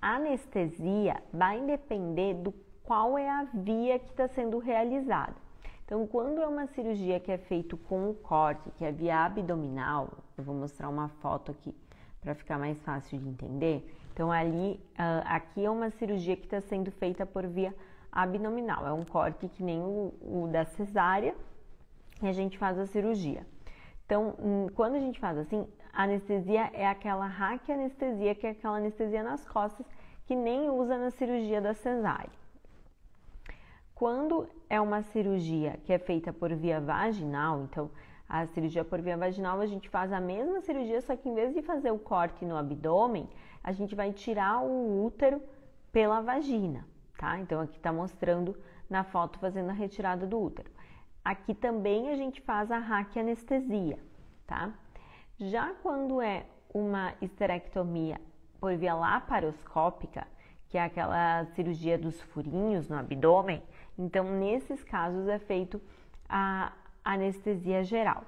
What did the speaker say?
anestesia vai depender do qual é a via que está sendo realizada. Então, quando é uma cirurgia que é feito com o corte, que é via abdominal, eu vou mostrar uma foto aqui para ficar mais fácil de entender. Então, ali, uh, aqui é uma cirurgia que está sendo feita por via abdominal. É um corte que nem o, o da cesárea e a gente faz a cirurgia. Então, hum, quando a gente faz assim, a anestesia é aquela raquianestesia, que é aquela anestesia nas costas, que nem usa na cirurgia da cesárea. Quando é uma cirurgia que é feita por via vaginal, então a cirurgia por via vaginal, a gente faz a mesma cirurgia, só que em vez de fazer o corte no abdômen, a gente vai tirar o útero pela vagina, tá? Então aqui tá mostrando na foto fazendo a retirada do útero. Aqui também a gente faz a raquianestesia, tá? Já quando é uma esterectomia por via laparoscópica, que é aquela cirurgia dos furinhos no abdômen, então nesses casos é feito a anestesia geral.